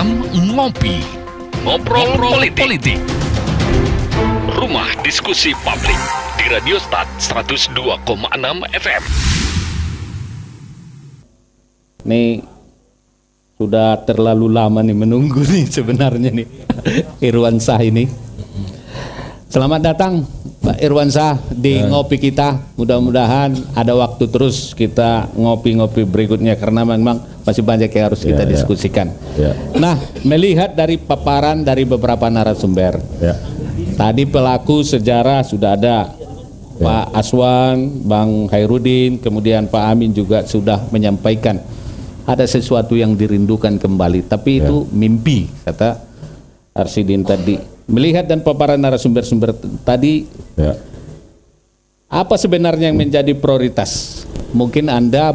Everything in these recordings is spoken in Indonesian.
Program Ngopi Ngobrol Politik. Politik Rumah Diskusi Publik Di Radio Start 102,6 FM Nih sudah terlalu lama nih menunggu nih sebenarnya nih Irwan Sah ini. Selamat datang Pak Irwan Sah di Ya. ngopi kita. Mudah-mudahan ada waktu terus kita ngopi-ngopi berikutnya karena memang masih banyak yang harus kita Ya, ya. diskusikan. Ya. Nah, melihat dari paparan dari beberapa narasumber, Ya. tadi pelaku sejarah sudah ada Pak Aswan, Bang Hairudin, kemudian Pak Amin juga sudah menyampaikan ada sesuatu yang dirindukan kembali, tapi itu mimpi kata Arsidin tadi. Melihat dan paparan narasumber-sumber tadi, Ya. apa sebenarnya yang menjadi prioritas? Mungkin Anda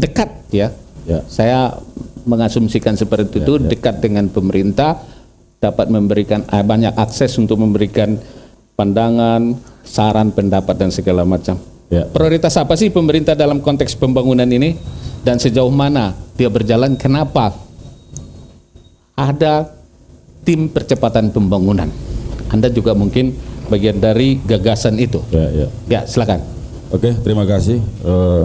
dekat ya. Ya. Saya mengasumsikan seperti itu dekat dengan pemerintah dapat memberikan eh, banyak akses untuk memberikan pandangan, saran, pendapat dan segala macam. Ya. Prioritas apa sih pemerintah dalam konteks pembangunan ini dan sejauh mana dia berjalan? Kenapa ada tim percepatan pembangunan? Anda juga mungkin bagian dari gagasan itu. Ya, ya. Ya, silakan. Oke, terima kasih. Eh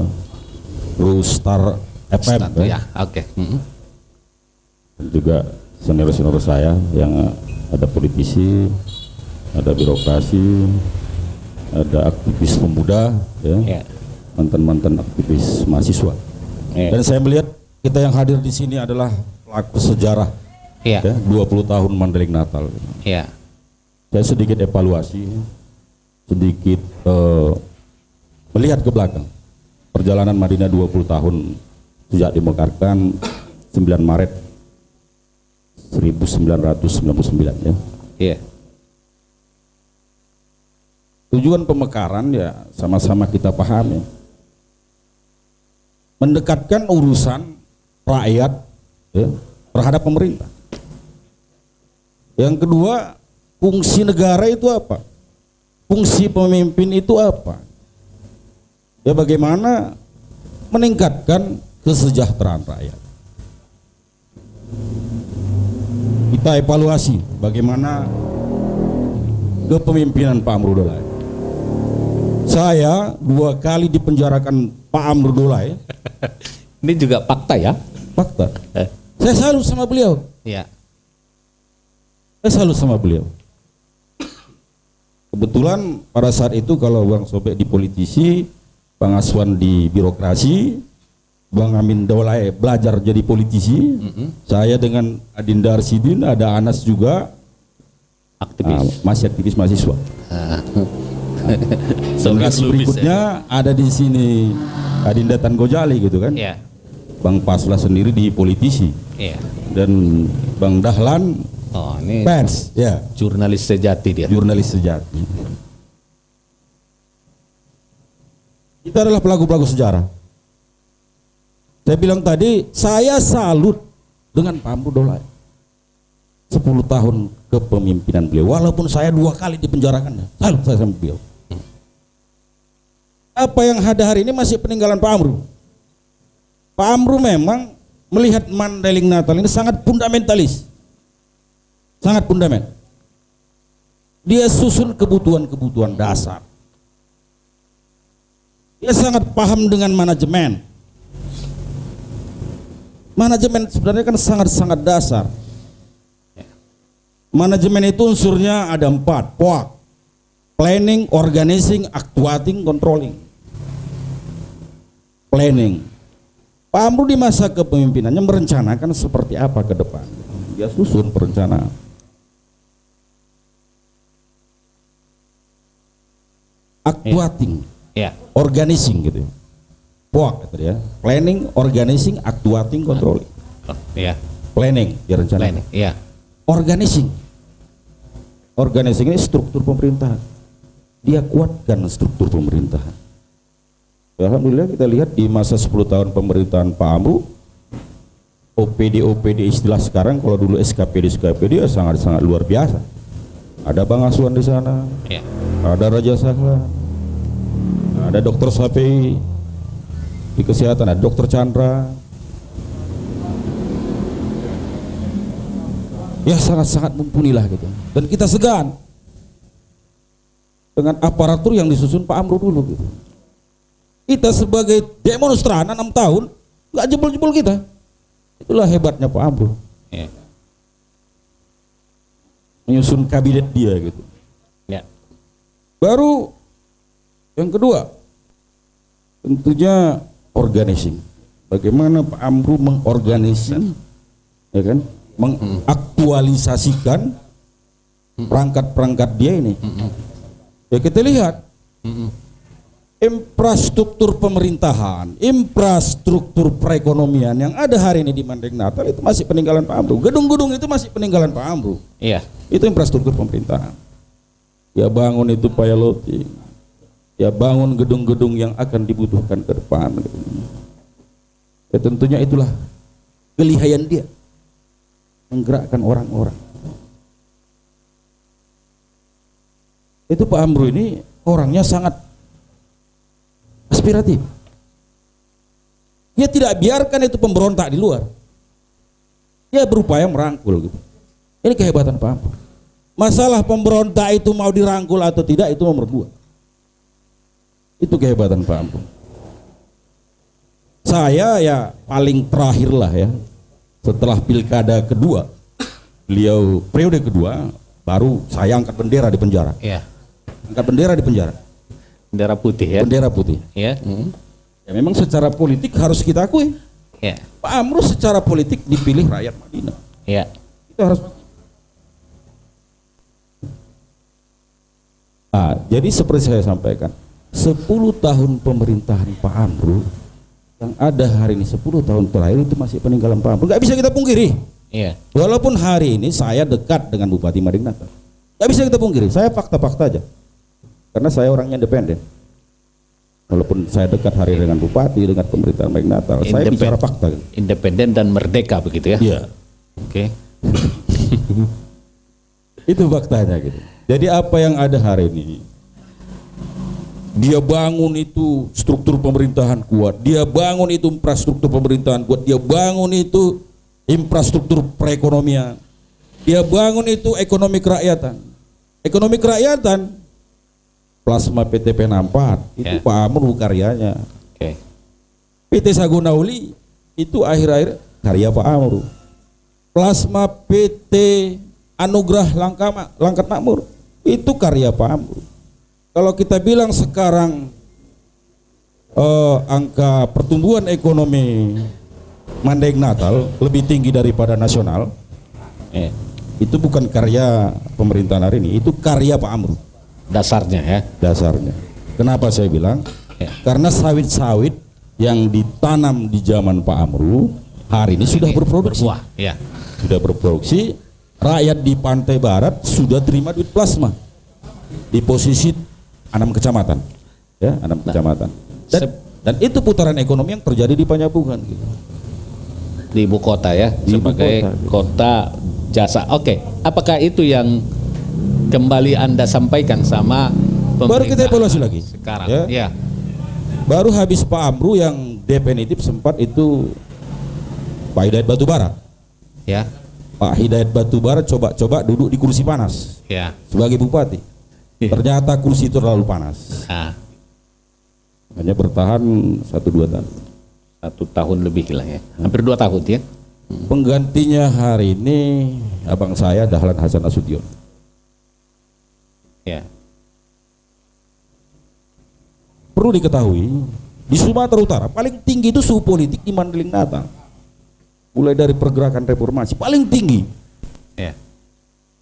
Kru Star FM Start, ya. ya, oke. Mhm. Dan juga senior-senior saya yang ada politisi, ada birokrasi, ada aktivis pemuda, ya, Ya. mantan-mantan aktivis mahasiswa. Ya. Dan saya melihat kita yang hadir di sini adalah pelaku sejarah Iya. ya, 20 tahun Mandailing Natal. Ya. Saya sedikit evaluasi, sedikit eh, melihat ke belakang. Perjalanan Madinah 20 tahun sejak dimekarkan 9 Maret 1999 ya. Iya. Tujuan pemekaran ya sama-sama kita pahami. Mendekatkan urusan rakyat ya, terhadap pemerintah. Yang kedua, fungsi negara itu apa? Fungsi pemimpin itu apa? Ya bagaimana meningkatkan kesejahteraan rakyat. Kita evaluasi bagaimana kepemimpinan Pak Amrudolai. Saya dua kali dipenjarakan Pak Amrudolai, Ini juga fakta ya? fakta. Eh, Saya salut sama beliau. ya. Saya salut sama beliau. Kebetulan pada saat itu kalau Bang Sobek di politisi, Bang Aswan di birokrasi, Bang Amin Daulay belajar jadi politisi, saya dengan Adinda Arsidin, ada Anas juga, Aktivis. ah, masih aktivis mahasiswa. Generasi berikutnya ada di sini Adinda Tan Gojali gitu kan, Ya. Bang Pasla sendiri di politisi Iya. dan Bang Dahlan Oh, ini pers, ya. jurnalis sejati dia. jurnalis sejati. Kita adalah pelaku-pelaku sejarah. Saya bilang tadi, saya salut dengan Pak Amru Dolai. 10 tahun kepemimpinan beliau, walaupun saya dua kali dipenjarakan. Salut saya sama beliau. Apa yang ada hari ini masih peninggalan Pak Amru. Pak Amru memang melihat Mandailing Natal ini sangat fundamentalis. Sangat fundamental. Dia susun kebutuhan-kebutuhan dasar. Dia sangat paham dengan manajemen. Manajemen sebenarnya kan sangat-sangat dasar. Manajemen itu unsurnya ada empat, POAK. Planning, organizing, actuating, controlling. Planning. Pak Amru di masa kepemimpinannya merencanakan seperti apa ke depan. Dia susun perencanaan. Actuating, Ya. organizing gitu ya. POAK gitu ya. Planning, organizing, actuating, controlling. Oh, ya. Planning, dia rencana. Planning. Ya. Organizing. Organizing ini struktur pemerintahan. Dia kuatkan struktur pemerintahan. Ya, Alhamdulillah kita lihat di masa 10 tahun pemerintahan Pak Amru OPD OPD istilah sekarang kalau dulu SKPD SKPD ya sangat-sangat luar biasa. Ada Bang Aswan di sana, Ya. ada Raja Sahla, ada Dokter Sapi di kesehatan, ada Dokter Chandra, ya sangat-sangat mumpuni lah gitu. Dan kita segan dengan aparatur yang disusun Pak Amru dulu gitu. Kita sebagai demonstran enam tahun nggak jebol-jebol kita. Itulah hebatnya Pak Amru. Ya. Menyusun kabinet dia gitu. Ya. Baru yang kedua tentunya organizing. Bagaimana Pak Amru mengorganisir ya kan? Mengaktualisasikan perangkat-perangkat dia ini. Ya kita lihat infrastruktur pemerintahan, infrastruktur perekonomian yang ada hari ini di Mandeng Natal itu masih peninggalan Pak Amru. Gedung-gedung itu masih peninggalan Pak Amru. Iya. Itu infrastruktur pemerintahan. Ya bangun itu loading. Ya bangun gedung-gedung yang akan dibutuhkan ke depan. Ya tentunya itulah kelihayan dia menggerakkan orang-orang. Itu Pak Amru ini orangnya sangat aspiratif. Dia tidak biarkan itu pemberontak di luar. Dia berupaya merangkul gitu. Ini kehebatan Pak Amru. Masalah pemberontak itu mau dirangkul atau tidak itu nomor dua. Itu kehebatan Pak Ampun. Saya ya paling terakhir lah ya. Setelah pilkada kedua, beliau periode kedua, baru saya angkat bendera di penjara. Iya. Angkat bendera di penjara. Bendera putih ya. Bendera putih. Ya. Ya memang secara politik harus kita akui. Ya. Pak Amru secara politik dipilih rakyat Madinah. Ya. Itu harus Ah, jadi seperti saya sampaikan, 10 tahun pemerintahan Pak Amru yang ada hari ini 10 tahun terakhir itu masih peninggalan Pak Amru. Gak bisa kita pungkiri. Iya. Walaupun hari ini saya dekat dengan Bupati Mading Natal. Gak bisa kita pungkiri, saya fakta-fakta aja. Karena saya orangnya independen. Walaupun saya dekat hari dengan Bupati, dengan pemerintahan Mading Natal, saya bicara fakta. Independen dan merdeka begitu ya. Iya. Oke. Itu faktanya gitu. Jadi apa yang ada hari ini? Dia bangun itu struktur pemerintahan kuat, dia bangun itu infrastruktur pemerintahan kuat, dia bangun itu infrastruktur perekonomian, dia bangun itu ekonomi kerakyatan. Ekonomi kerakyatan plasma PT Penampat itu Ya. Pak Amru karyanya. Oke. PT Sagunauli itu akhir-akhir karya Pak Amru. Plasma PT Anugerah Langkama, Langkat Makmur itu karya Pak Amru. Kalau kita bilang sekarang eh, angka pertumbuhan ekonomi Mandeng Natal lebih tinggi daripada nasional, Eh, itu bukan karya pemerintahan hari ini, itu karya Pak Amru dasarnya ya. dasarnya. Kenapa saya bilang? Ya. Karena sawit-sawit yang ditanam di zaman Pak Amru hari ini sudah berproduksi. Berbuah. Ya. Sudah berproduksi. Rakyat di pantai barat sudah terima duit plasma di posisi enam kecamatan, ya enam kecamatan. Dan, dan itu putaran ekonomi yang terjadi di Panyapungan. Gitu. Di ibu kota ya Di ibu sebagai kota, gitu. kota jasa. Oke. Apakah itu yang kembali Anda sampaikan sama Baru kita evaluasi lagi. Sekarang. Ya. Ya. Baru habis Pak Amru yang definitif sempat itu Pak Hidayat Batubara. Ya. Pak Hidayat Batubara coba-coba duduk di kursi panas Ya. sebagai bupati. Iya. Ternyata kursi itu terlalu panas. Nah, Hanya bertahan satu dua tahun. satu tahun lebih lah ya. Hampir dua tahun ya. Penggantinya hari ini abang saya Dahlan Hasan Nasution. Ya. Perlu diketahui di Sumatera Utara paling tinggi itu suhu politik di Mandeling Natal. Mulai dari pergerakan reformasi paling tinggi. Ya.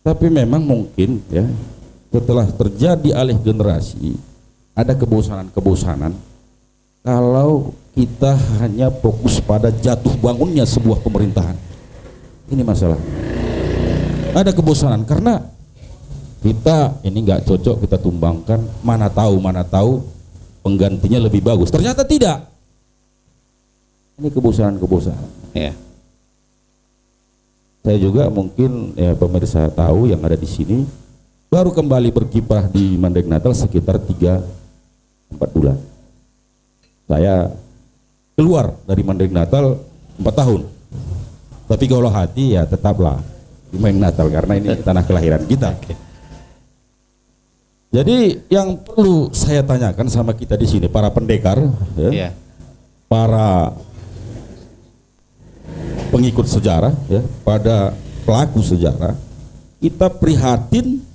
Tapi memang mungkin ya setelah terjadi alih generasi ada kebosanan-kebosanan kalau kita hanya fokus pada jatuh bangunnya sebuah pemerintahan. Ini masalah. Ada kebosanan karena kita ini nggak cocok kita tumbangkan mana tahu mana tahu penggantinya lebih bagus. Ternyata tidak. Ini kebosanan-kebosanan. Ya. Saya juga mungkin ya pemirsa tahu yang ada di sini baru kembali berkiprah di Mandek Natal sekitar 3 4 bulan. Saya keluar dari Mandek Natal 4 tahun. Tapi kalau hati ya tetaplah di main Natal karena ini tanah kelahiran kita. Jadi yang perlu saya tanyakan sama kita di sini para pendekar, ya, Iya. para pengikut sejarah, ya, pada pelaku sejarah, kita prihatin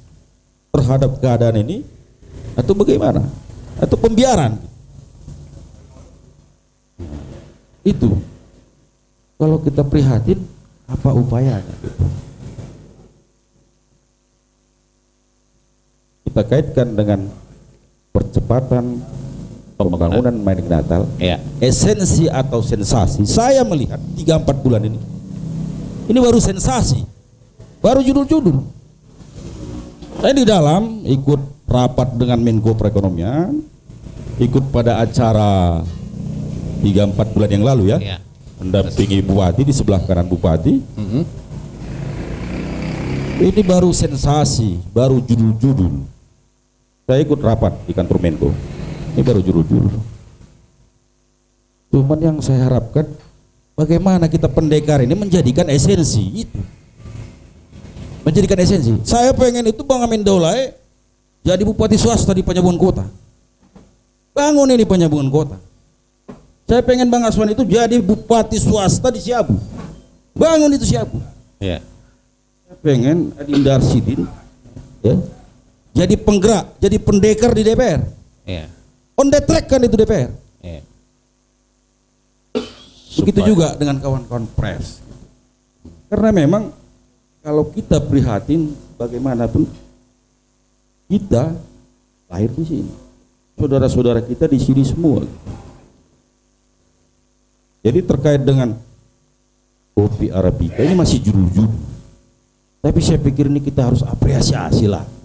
terhadap keadaan ini atau bagaimana? Atau pembiaran? Itu. Kalau kita prihatin, apa upayanya? Kita kaitkan dengan percepatan pembangunan Manik Natal. Iya. esensi atau sensasi? Saya melihat 3-4 bulan ini. Ini baru sensasi. Baru judul-judul. Saya di dalam ikut rapat dengan Menko Perekonomian ikut pada acara 3-4 bulan yang lalu ya. Iya. mendampingi Bupati di sebelah kanan Bupati. Mhm. ini baru sensasi baru judul-judul saya ikut rapat di kantor Menko. Ini baru judul-judul. Cuman yang saya harapkan bagaimana kita pendekar ini menjadikan esensi itu? Menjadikan esensi. Saya pengen itu Bang Amin Daulay jadi bupati swasta di Penyambungan Kota. Bangun ini Penyambungan Kota. Saya pengen Bang Aswan itu jadi bupati swasta di Siabu. Bangun itu Siabu. Iya. saya pengen Adinda Arsidin ya, jadi penggerak, jadi pendekar di DPR. Iya. On the track kan itu DPR. Iya. Begitu Supaya- juga dengan kawan-kawan pres. Karena memang kalau kita prihatin bagaimanapun kita lahir di sini. Saudara-saudara kita di sini semua. Jadi terkait dengan kopi Arabica ini masih judul-judul. Tapi saya pikir ini kita harus apresiasi lah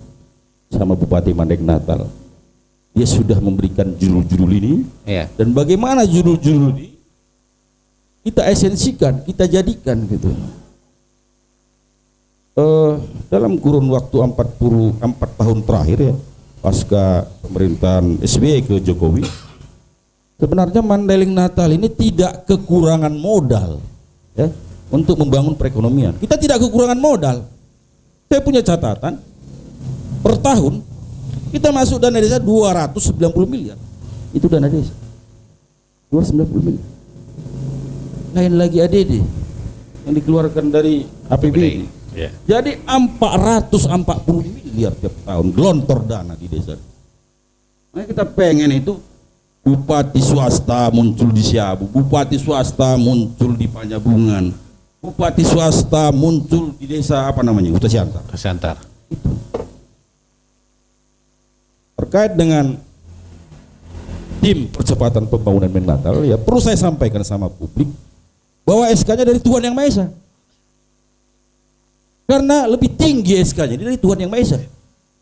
sama Bupati Mandek Natal. Dia sudah memberikan judul-judul ini Iya. dan bagaimana judul-judul ini kita esensikan, kita jadikan gitu. Eh, dalam kurun waktu 44 tahun terakhir ya, pasca pemerintahan SBY ke Jokowi, sebenarnya Mandailing Natal ini tidak kekurangan modal ya untuk membangun perekonomian. Kita tidak kekurangan modal. Saya punya catatan tahun kita masuk dana desa 290 miliar. Itu dana desa. 290 miliar. Lain lagi ADD yang dikeluarkan dari APBD. Iya. Jadi 440 miliar tiap tahun gelontor dana di desa. Nah, kita pengen itu bupati swasta muncul di Siabu, bupati swasta muncul di Panyabungan, bupati swasta muncul di desa apa namanya? Huta Siantar. Terkait dengan tim percepatan pembangunan Mennatal ya perlu saya sampaikan sama publik bahwa SK-nya dari Tuhan Yang Maha Esa. Karena lebih tinggi SK-nya dari Tuhan Yang Maha Esa.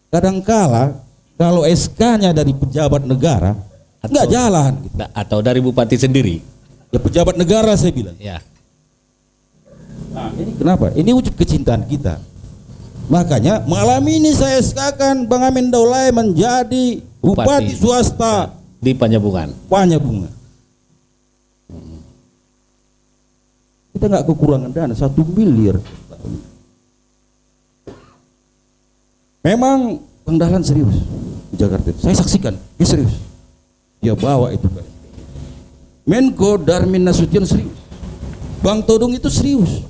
Kadangkala kalau SK-nya dari pejabat negara nggak jalan gitu. Atau dari bupati sendiri. Ya pejabat negara saya bilang. Ya. Nah, ini kenapa? Ini wujud kecintaan kita. Makanya malam ini saya SK-kan Bang Amin Daulay menjadi bupati Bupati. swasta Di Panyabungan. Banyak bunga. Kita nggak kekurangan dana satu miliar. Memang Bang Dahlan serius di Jakarta. Saya saksikan, dia serius. Dia bawa itu kan. Menko Darmin Nasution serius. Bang Todung itu serius.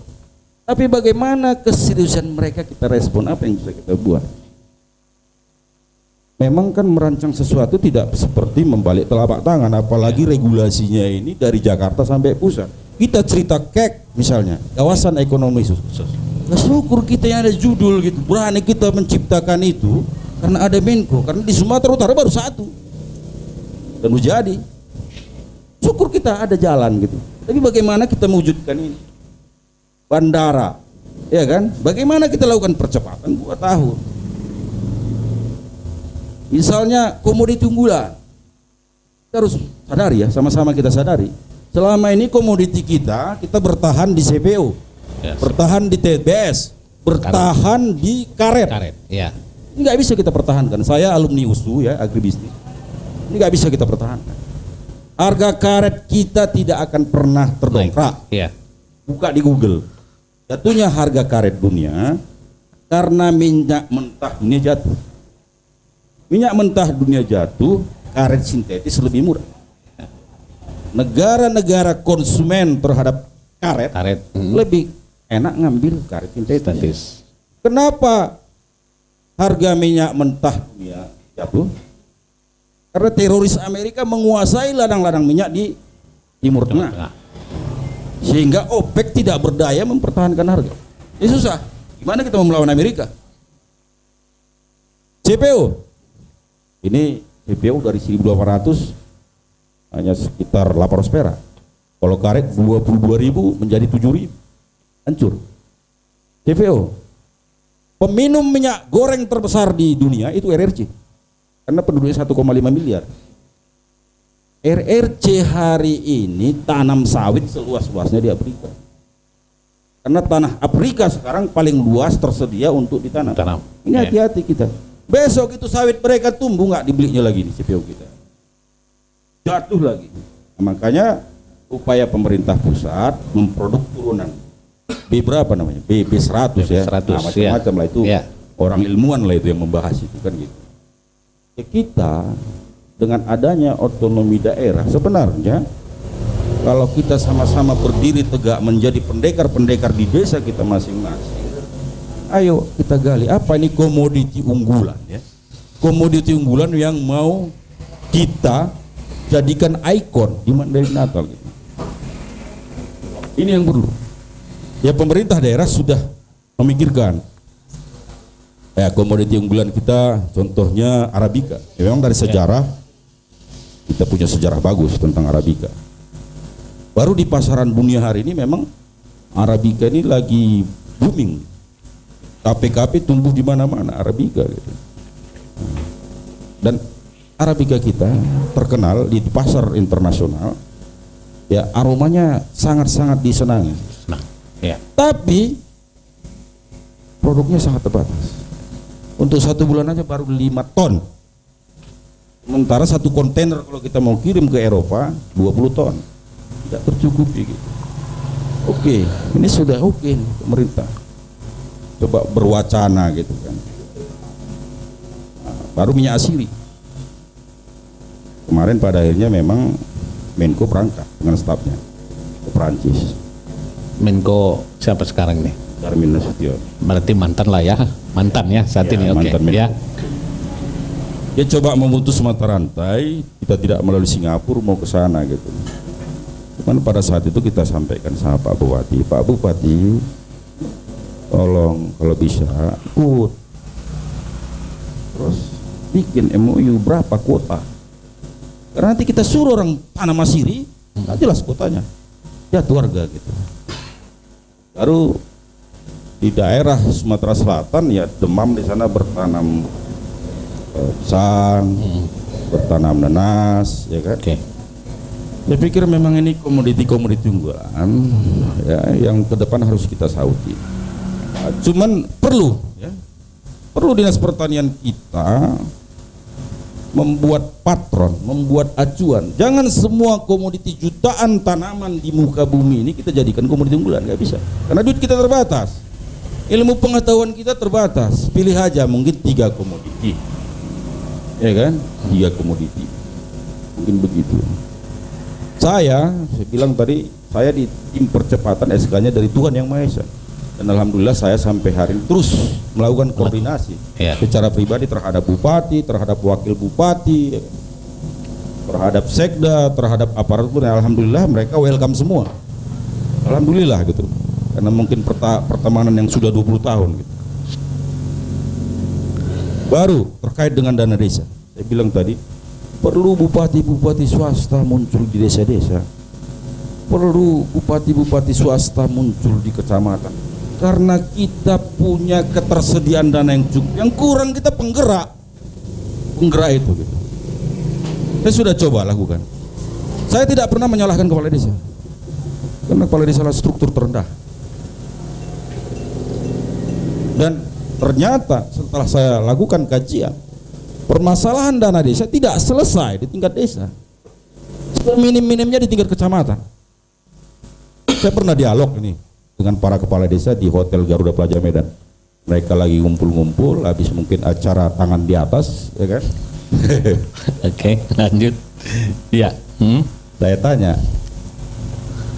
Tapi bagaimana keseriusan mereka kita respon apa yang bisa kita buat? Memang kan merancang sesuatu tidak seperti membalik telapak tangan, apalagi regulasinya ini dari Jakarta sampai pusat. Kita cerita kek misalnya, kawasan ekonomi khusus. Nah, syukur kita yang ada judul gitu, berani kita menciptakan itu karena ada Menko, karena di Sumatera Utara baru satu dan jadi. Syukur kita ada jalan gitu. Tapi bagaimana kita mewujudkan ini? Bandara, ya kan? Bagaimana kita lakukan percepatan dua tahun? Misalnya komoditi unggulan. Kita harus sadari ya, sama-sama kita sadari. Selama ini komoditi kita, kita bertahan di CPO, Ya, bertahan di TBS, bertahan di karet. Karet. Ya. Ini nggak bisa kita pertahankan. Saya alumni USU ya, agribisnis. Ini nggak bisa kita pertahankan. Harga karet kita tidak akan pernah terdongkrak. Iya. Buka di Google. Jatuhnya harga karet dunia karena minyak mentah dunia jatuh. Minyak mentah dunia jatuh, karet sintetis lebih murah. Negara-negara konsumen terhadap karet, Karet. Hmm. lebih enak ngambil karet sintetis. Kenapa harga minyak mentah dunia jatuh? Karena teroris Amerika menguasai ladang-ladang minyak di Timur Tengah. Sehingga OPEC tidak berdaya mempertahankan harga. Ini susah. Gimana kita mau melawan Amerika? CPO. Ini CPO dari 1.800 hanya sekitar 800 perak. Kalau karet 22.000 menjadi 7.000. Hancur. CPO. Peminum minyak goreng terbesar di dunia itu RRC. Karena penduduknya 1,5 miliar. RRC hari ini tanam sawit seluas-luasnya di Afrika. Karena tanah Afrika sekarang paling luas tersedia untuk ditanam. Tanam. Ini Ya. hati-hati kita. Besok itu sawit mereka tumbuh nggak dibelinya lagi di CPO kita. Jatuh lagi. Nah, makanya upaya pemerintah pusat memproduk turunan B berapa namanya? BB 100 ya. BB100, Nah, macam-macam ya. lah itu. Ya. Orang ilmuwan lah itu yang membahas itu kan gitu. Ya, kita dengan adanya otonomi daerah. Sebenarnya kalau kita sama-sama berdiri tegak menjadi pendekar-pendekar di desa kita masing-masing ayo kita gali apa ini komoditi unggulan ya. Komoditi unggulan yang mau kita jadikan ikon di Mandarin Natal gitu. ini yang perlu. Ya pemerintah daerah sudah memikirkan ya komoditi unggulan kita contohnya Arabica. Ya, memang dari sejarah kita punya sejarah bagus tentang Arabica baru di pasaran dunia hari ini memang Arabica ini lagi booming KP-KP tumbuh di mana-mana Arabica gitu. dan Arabica kita terkenal di pasar internasional ya aromanya sangat-sangat disenangi nah, ya. tapi produknya sangat terbatas. Untuk satu bulan aja baru 5 ton. Sementara satu kontainer kalau kita mau kirim ke Eropa 20 ton. Tidak tercukupi gitu. Oke, ini sudah oke nih pemerintah. Coba berwacana gitu kan. Nah, baru minyak asiri. Kemarin pada akhirnya memang Menko berangkat dengan stafnya ke Perancis. Menko siapa sekarang nih? Darmin Nasution. Berarti mantan lah ya, mantan ya saat Ya, ini. Oke, mantan Menko. ya. Dia coba memutus mata rantai, kita tidak melalui Singapura mau ke sana gitu. Cuman pada saat itu kita sampaikan sama Pak Bupati, Pak Bupati, tolong kalau bisa ikut. Terus bikin MOU berapa kuota. Karena nanti kita suruh orang tanam asiri, nggak jelas kuotanya. Jatuh harga gitu. Baru di daerah Sumatera Selatan ya demam di sana bertanam pisang, bertanam nanas, ya kan. Oke. Saya pikir memang ini komoditi-komoditi unggulan ya yang ke depan harus kita sauti. Cuman perlu ya. Perlu Dinas Pertanian kita membuat patron, membuat acuan. Jangan semua komoditi jutaan tanaman di muka bumi ini kita jadikan komoditi unggulan, nggak bisa. Karena duit kita terbatas. Ilmu pengetahuan kita terbatas. Pilih aja mungkin tiga komoditi. Ya kan? Tiga komoditi. Mungkin begitu. Saya, saya bilang tadi, saya di tim percepatan SK-nya dari Tuhan Yang Maha Esa. Dan alhamdulillah saya sampai hari ini terus melakukan koordinasi Ya. secara pribadi terhadap bupati, terhadap wakil bupati, ya. terhadap sekda, terhadap aparatur. Dan alhamdulillah mereka welcome semua. Alhamdulillah gitu. Karena mungkin perta- pertemanan yang sudah 20 tahun gitu. Baru terkait dengan dana desa. Saya bilang tadi, perlu bupati-bupati swasta muncul di desa-desa. Perlu bupati-bupati swasta muncul di kecamatan. Karena kita punya ketersediaan dana yang cukup. Yang kurang kita penggerak. Penggerak itu gitu. Saya sudah coba lakukan. Saya tidak pernah menyalahkan kepala desa. Karena kepala desa adalah struktur terendah. Dan ternyata setelah saya lakukan kajian, permasalahan dana desa tidak selesai di tingkat desa. Minim-minimnya di tingkat kecamatan. Saya pernah dialog ini dengan para kepala desa di Hotel Garuda Plaza Medan. Mereka lagi ngumpul-ngumpul, habis mungkin acara tangan di atas, ya kan? Oke, lanjut. Ya. Hmm? Saya tanya,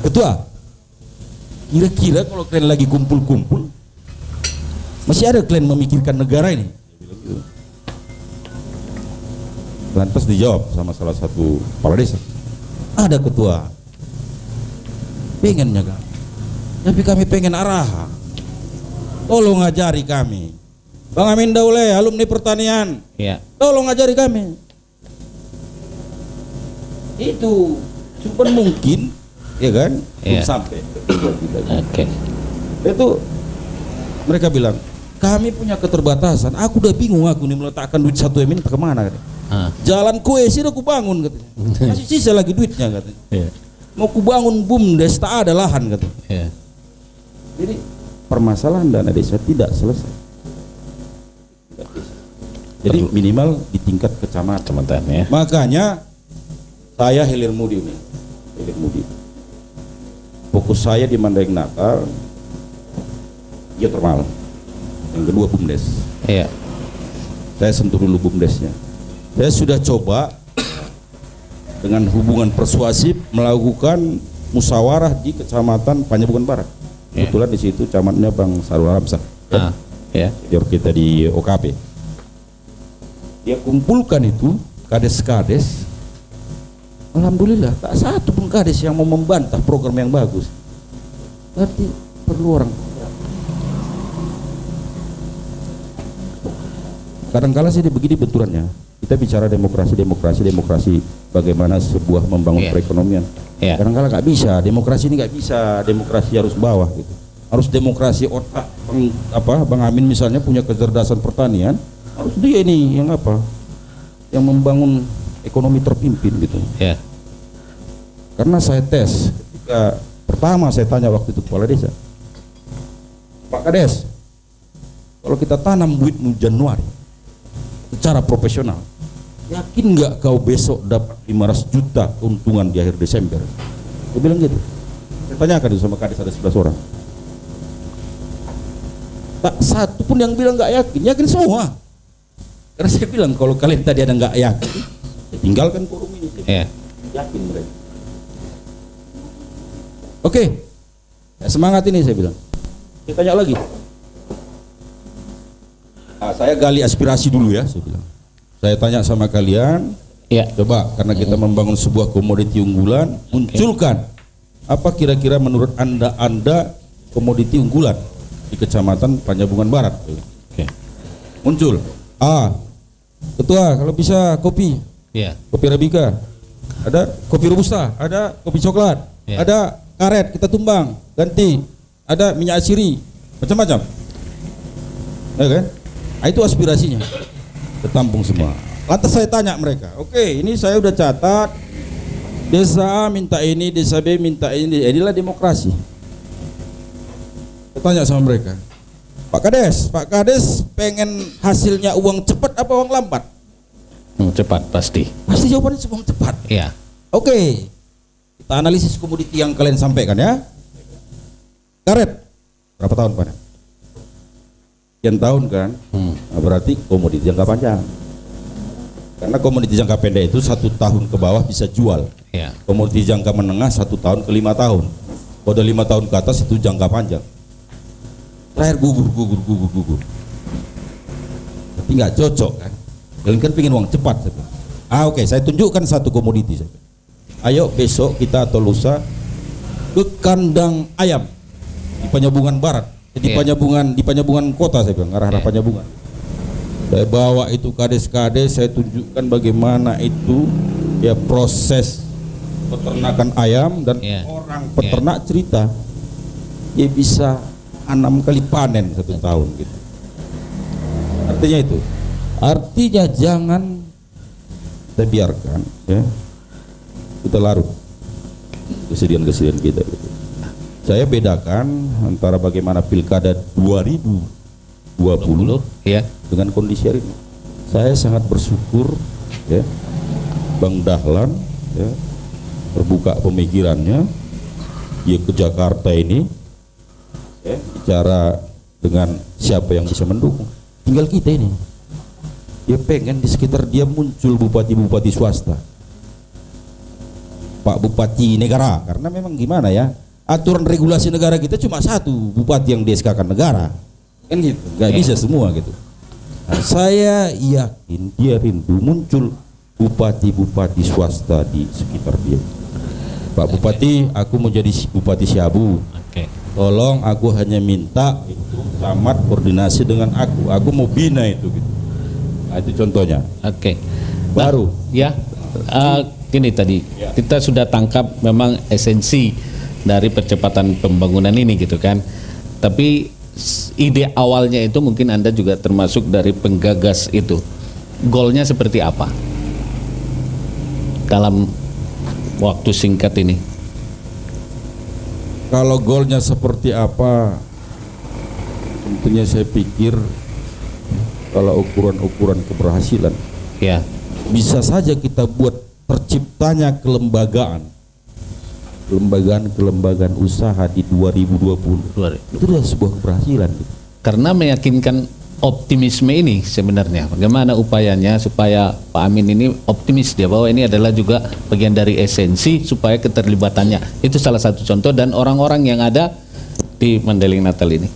Ketua, kira-kira kalau kalian lagi kumpul-kumpul, masih ada kalian memikirkan negara ini? Lantas dijawab sama salah satu kepala desa. Ada ketua, pengennya kan, tapi kami pengen arahan. Tolong ajari kami. Bang Amin Daule, alumni pertanian, Ya. tolong ajari kami. Itu cuma mungkin, ya kan? Belum Iya. sampai. Oke. Itu mereka bilang, kami punya keterbatasan. Aku udah bingung aku nih meletakkan duit satu m ini ke mana? katanya. Ah. Jalan kue sih aku bangun katanya. Masih sisa lagi duitnya katanya. Ya. Mau ku bangun bumdes tak ada lahan katanya. Ya. Jadi permasalahan dana desa tidak selesai. Jadi minimal di tingkat kecamatan. Ya. Makanya saya Hilir Mudi ini, Hilir Mudi. Fokus saya di Mandailing Natal, geothermal. Yang kedua bumdes. Iya. Saya sentuh dulu bumdesnya. Saya sudah coba dengan hubungan persuasif melakukan musyawarah di kecamatan Panjabukan Barat. Ya. Kebetulan di situ camatnya Bang Sarul Ramsah. Ah. Ya. kita di OKP. Dia kumpulkan itu kades-kades. Alhamdulillah tak satu pun kades yang mau membantah program yang bagus. Berarti perlu orang. Kadang-kala sih dia begini benturannya. Kita bicara demokrasi, demokrasi, demokrasi. Bagaimana sebuah membangun Iya. perekonomian. Iya. Kadang-kala nggak bisa. Demokrasi ini nggak bisa. Demokrasi harus bawah gitu. Harus demokrasi otak. Bang, apa? Bang Amin misalnya punya kecerdasan pertanian. Harus dia ini yang apa? Yang membangun ekonomi terpimpin gitu. Ya. Karena saya tes ketika pertama saya tanya waktu itu kepala desa. Pak Kades, kalau kita tanam duitmu Januari secara profesional, yakin nggak kau besok dapat 500 juta keuntungan di akhir Desember? Dia bilang gitu. Saya tanyakan itu sama Kades ada 11 orang. Tak satu pun yang bilang nggak yakin, yakin semua. Karena saya bilang kalau kalian tadi ada nggak yakin, ya tinggalkan forum ini. Ya. Yakin mereka. Oke, ya, semangat ini saya bilang. Saya tanya lagi. Saya gali aspirasi dulu ya, saya bilang. Saya tanya sama kalian, Ya. coba karena kita membangun sebuah komoditi unggulan, munculkan apa kira-kira menurut anda anda komoditi unggulan di kecamatan Panjabungan Barat. Oke. Muncul. A. Ketua, kalau bisa kopi, Ya. kopi arabica, ada kopi robusta, ada kopi coklat, Ya. ada karet kita tumbang, ganti, ada minyak asiri, macam-macam. Ya kan? Nah, itu aspirasinya. Ketampung semua. Lantas saya tanya mereka, oke, ini saya udah catat. Desa A minta ini, desa B minta ini. Inilah demokrasi. Saya tanya sama mereka, Pak Kades, Pak Kades pengen hasilnya uang cepat apa uang lambat? Hmm, cepat pasti. Pasti jawabannya semua cepat. Ya. Oke, kita analisis komoditi yang kalian sampaikan ya. Karet, berapa tahun panen? Sekian tahun kan? Hmm. Nah, berarti komoditi jangka panjang. Karena komoditi jangka pendek itu satu tahun ke bawah bisa jual. Ya. Komoditi jangka menengah satu tahun ke lima tahun. Kalau udah lima tahun ke atas itu jangka panjang. Terakhir gugur, gugur, gugur, gugur. Tapi nggak cocok kan? Kalian kan pengen uang cepat. saya bilang. Ah oke, saya tunjukkan satu komoditi. saya bilang. Ayo besok kita atau lusa ke kandang ayam di Penyambungan Barat, di Iya. Penyambungan di Penyambungan Kota saya bilang, arah-arah Iya. Penyambungan. Saya bawa itu kades-kades, saya tunjukkan bagaimana itu ya proses peternakan ayam dan Iya. orang peternak cerita dia bisa enam kali panen satu tahun gitu. Artinya itu, artinya jangan kita biarkan ya kita larut kesedihan-kesedihan kita gitu. Saya bedakan antara bagaimana pilkada 2020 Ya. dengan kondisi hari ini. Saya sangat bersyukur ya Bang Dahlan ya terbuka pemikirannya dia ke Jakarta ini ya, bicara dengan siapa yang bisa mendukung. Tinggal kita ini. Dia pengen di sekitar dia muncul bupati-bupati swasta. Pak Bupati negara karena memang gimana ya aturan regulasi negara kita cuma satu bupati yang dieskakan negara. Kan gitu nggak Oke. bisa semua gitu. Nah, saya yakin dia rindu muncul bupati-bupati swasta di sekitar dia. Pak Bupati aku mau jadi Bupati Siabu. Tolong aku hanya minta itu tamat koordinasi dengan aku. Aku mau bina itu gitu. Nah, itu contohnya. Oke. Baru. ya, eh, gini tadi. Kita sudah tangkap memang esensi dari percepatan pembangunan ini gitu kan. Tapi ide awalnya itu mungkin anda juga termasuk dari penggagas itu. Golnya seperti apa dalam waktu singkat ini? Kalau golnya seperti apa, tentunya saya pikir kalau ukuran-ukuran keberhasilan Ya, bisa saja kita buat terciptanya kelembagaan, kelembagaan-kelembagaan usaha di 2020. luar. Itu adalah sebuah keberhasilan. Karena meyakinkan optimisme ini sebenarnya bagaimana upayanya supaya Pak Amin ini optimis dia bahwa ini adalah juga bagian dari esensi supaya keterlibatannya itu salah satu contoh dan orang-orang yang ada di Mandeling Natal ini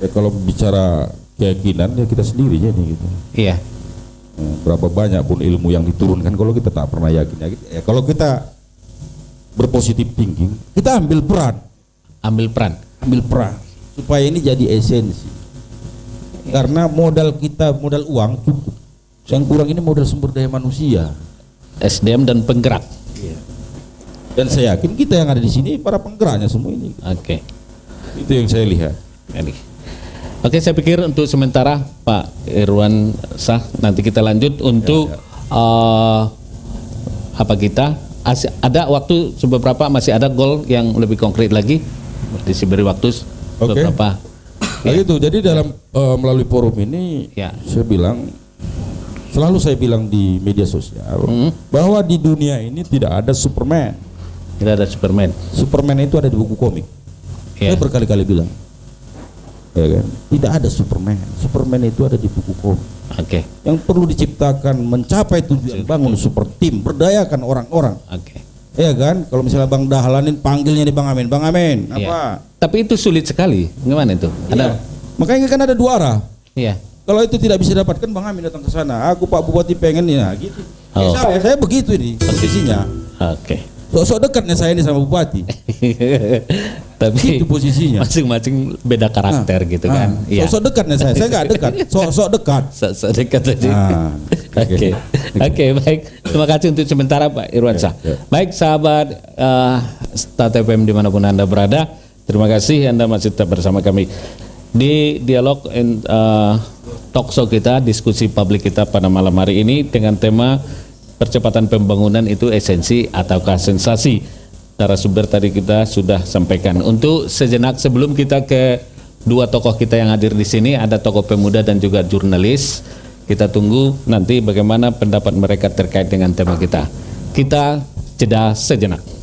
Ya, kalau bicara keyakinan ya kita sendiri jadi gitu. iya Eh, Berapa banyak pun ilmu yang diturunkan kalau kita tak pernah yakin ya. Ya, kalau kita berpositif thinking, kita ambil peran. ambil peran. Ambil peran. Supaya ini jadi esensi. Karena modal kita modal uang cukup yang kurang ini modal sumber daya manusia. SDM dan penggerak. Dan saya yakin kita yang ada di sini para penggeraknya semua ini. Oke. Itu yang saya lihat. Ini. Oke, saya pikir untuk sementara Pak Irwan sah. Nanti kita lanjut untuk eh, apa kita ada waktu seberapa masih ada gol yang lebih konkret lagi. Diberi waktu Oke. beberapa. nah gitu jadi dalam eh, melalui forum ini Ya. saya bilang selalu saya bilang di media sosial Hmm. bahwa di dunia ini tidak ada Superman Tidak ada Superman. Superman itu ada di buku komik Ya. saya berkali-kali bilang ya kan tidak ada Superman Superman itu ada di buku komik Oke. yang perlu diciptakan mencapai tujuan bangun super tim berdayakan orang-orang Oke. ya kan kalau misalnya Bang Dahlanin panggilnya di Bang Amin Bang Amin Iya. apa Tapi itu sulit sekali. Gimana itu? Iya. Ada makanya kan ada dua arah Iya. kalau itu tidak bisa dapatkan Bang Amin datang ke sana aku Pak Bupati pengen ya gitu Ya, Oh. saya, saya begitu ini posisinya Oke. sok-sok dekatnya saya ini sama Bupati Tapi itu posisinya masing-masing beda karakter gitu Ah, kan. Iya. sok-sok dekatnya saya saya nggak dekat sok-sok dekat Sok-sok dekat tadi. Ah, Oke, oke baik. Terima kasih untuk sementara Pak Irwansyah. Ya, ya. Baik sahabat uh, Start FM di mana pun anda berada, terima kasih anda masih tetap bersama kami di dialog and, uh, talk show kita, diskusi publik kita pada malam hari ini dengan tema percepatan pembangunan itu esensi ataukah sensasi. Narasumber tadi kita sudah sampaikan. Untuk sejenak sebelum kita ke dua tokoh kita yang hadir di sini, ada tokoh pemuda dan juga jurnalis. Kita tunggu nanti bagaimana pendapat mereka terkait dengan tema kita. Kita jeda sejenak.